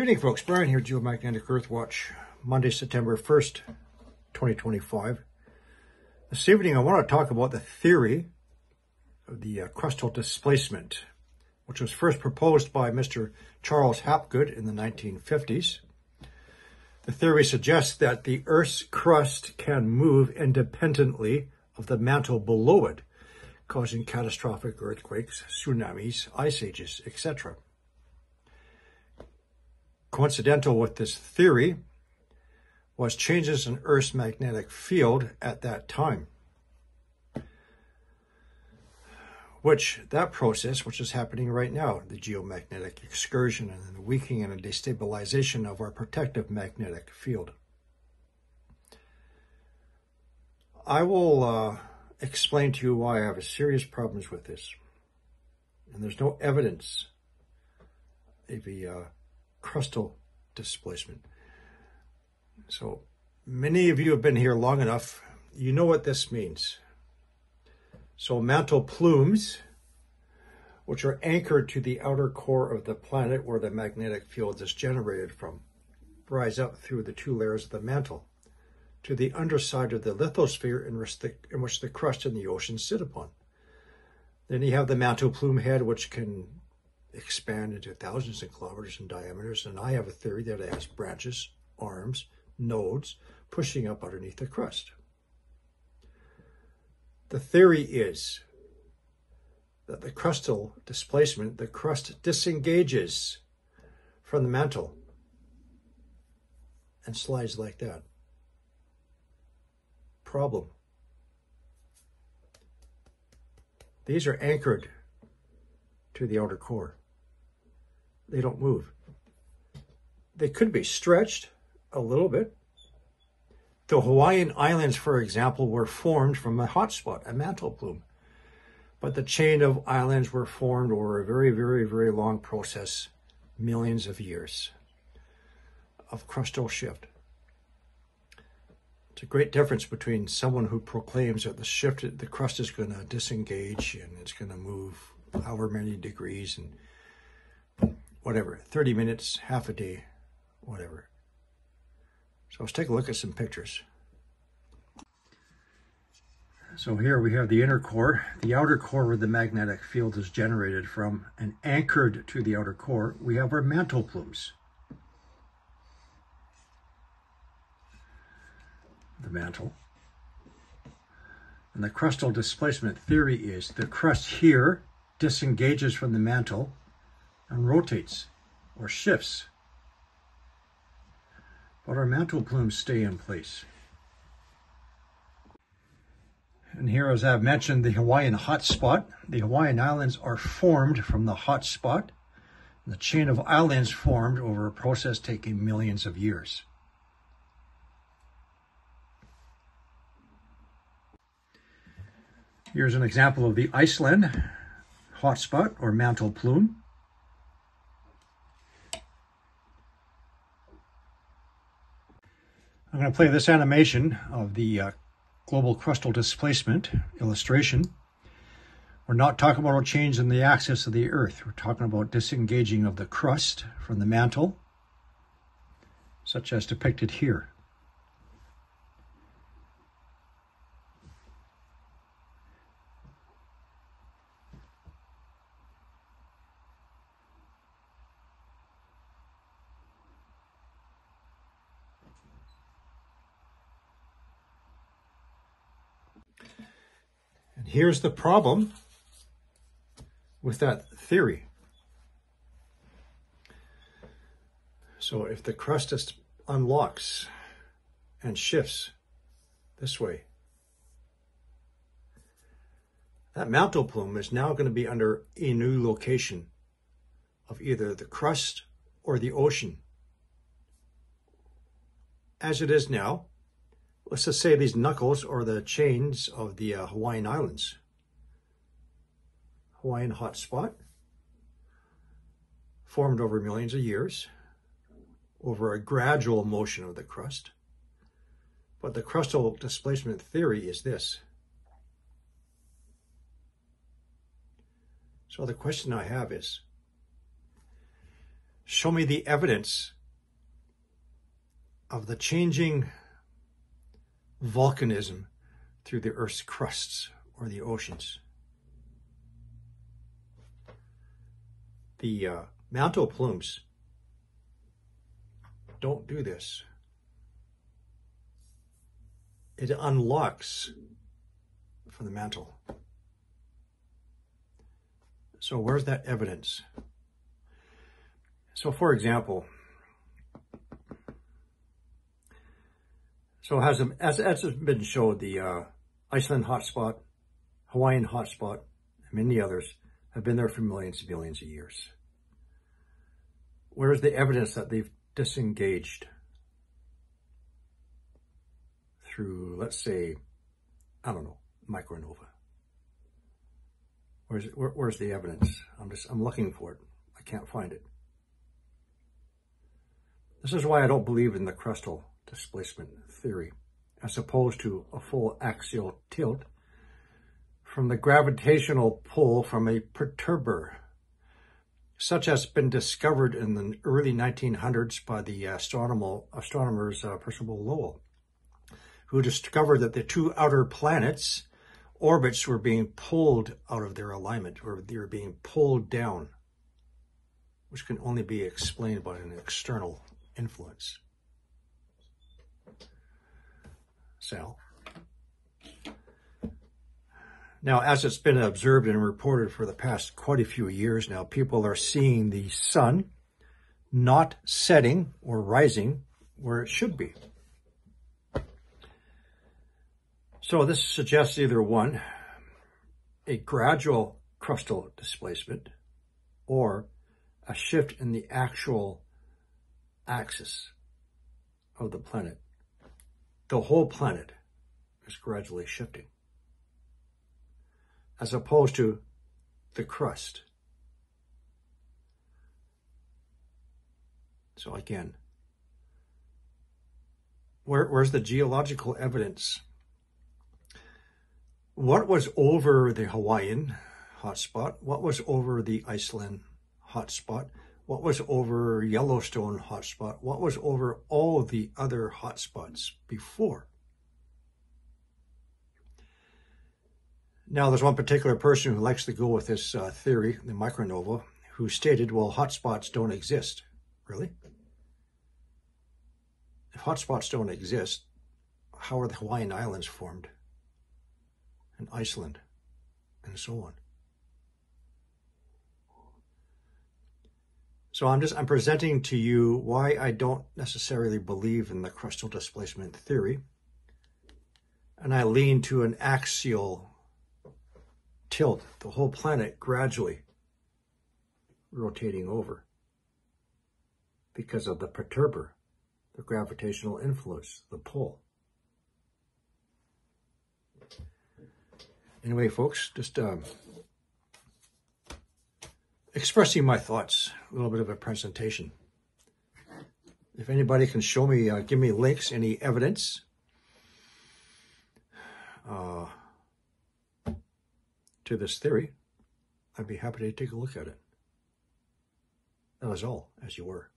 Good evening, folks. Brian here, Geomagnetic Earthwatch, Monday, September 1st, 2025. This evening, I want to talk about the theory of the uh, crustal displacement, which was first proposed by Mr. Charles Hapgood in the 1950s. The theory suggests that the Earth's crust can move independently of the mantle below it, causing catastrophic earthquakes, tsunamis, ice ages, etc. Coincidental with this theory was changes in Earth's magnetic field at that time. Which, that process, which is happening right now, the geomagnetic excursion and the weakening and destabilization of our protective magnetic field. I will uh, explain to you why I have serious problems with this. And there's no evidence of a uh, crustal displacement. So many of you have been here long enough. You know what this means. So mantle plumes, which are anchored to the outer core of the planet where the magnetic field is generated from, rise up through the two layers of the mantle to the underside of the lithosphere in which the, in which the crust and the ocean sit upon. Then you have the mantle plume head, which can expand into thousands of kilometers in diameters. And I have a theory that it has branches, arms, nodes pushing up underneath the crust. The theory is that the crustal displacement, the crust disengages from the mantle and slides like that. Problem. These are anchored to the outer core they don't move. They could be stretched a little bit. The Hawaiian Islands, for example, were formed from a hotspot, a mantle plume. But the chain of islands were formed over a very, very, very long process, millions of years of crustal shift. It's a great difference between someone who proclaims that the shift, the crust is going to disengage and it's going to move however many degrees and whatever, 30 minutes, half a day, whatever. So let's take a look at some pictures. So here we have the inner core, the outer core where the magnetic field is generated from, and anchored to the outer core, we have our mantle plumes. The mantle. And the crustal displacement theory is the crust here disengages from the mantle and rotates or shifts. But our mantle plumes stay in place. And here, as I've mentioned, the Hawaiian hotspot. The Hawaiian Islands are formed from the hotspot. The chain of islands formed over a process taking millions of years. Here's an example of the Iceland hotspot or mantle plume. I'm going to play this animation of the uh, global crustal displacement illustration. We're not talking about a change in the axis of the Earth. We're talking about disengaging of the crust from the mantle, such as depicted here. Here's the problem with that theory. So if the crust unlocks and shifts this way, that mantle plume is now going to be under a new location of either the crust or the ocean. As it is now, let's just say these knuckles are the chains of the uh, Hawaiian Islands. Hawaiian hotspot, formed over millions of years, over a gradual motion of the crust. But the crustal displacement theory is this. So the question I have is, show me the evidence of the changing volcanism through the Earth's crusts or the oceans. The uh, mantle plumes don't do this. It unlocks from the mantle. So where's that evidence? So for example, so has as, as has been showed, the uh, Iceland hotspot, Hawaiian hotspot, and many others have been there for millions and millions of years. Where's the evidence that they've disengaged through, let's say, I don't know, micronova? Where's where, where's the evidence? I'm just I'm looking for it. I can't find it. This is why I don't believe in the crustal displacement theory, as opposed to a full axial tilt from the gravitational pull from a perturber, such as been discovered in the early 1900s by the astronomer, astronomers uh, Percival Lowell, who discovered that the two outer planets orbits were being pulled out of their alignment, or they were being pulled down, which can only be explained by an external influence. Sal. Now, as it's been observed and reported for the past quite a few years now, people are seeing the sun not setting or rising where it should be. So this suggests either one, a gradual crustal displacement or a shift in the actual axis of the planet. The whole planet is gradually shifting as opposed to the crust. So again, where, where's the geological evidence what was over the Hawaiian hotspot? What was over the Iceland hotspot? What was over Yellowstone hotspot? What was over all the other hotspots before? Now, there's one particular person who likes to go with this uh, theory, the micronova, who stated, well, hotspots don't exist. Really? If hotspots don't exist, how are the Hawaiian Islands formed? and Iceland, and so on. So I'm just I'm presenting to you why I don't necessarily believe in the crustal displacement theory. And I lean to an axial tilt, the whole planet gradually rotating over because of the perturber, the gravitational influence, the pull. anyway, folks, just um, expressing my thoughts, a little bit of a presentation. If anybody can show me, uh, give me links, any evidence uh, to this theory, I'd be happy to take a look at it. That was all, as you were.